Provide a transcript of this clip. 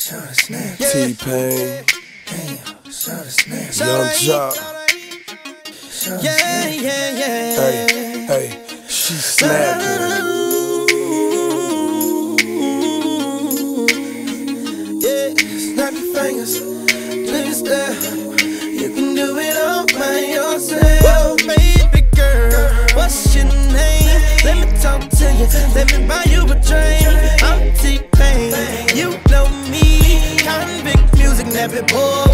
T-Pain, Yung Joc. Yeah, yeah, yeah. Hey, hey, she snap fingers, please there. You can do it all by yourself, baby girl. What's your name? Let me talk to you. Let me buy you every boy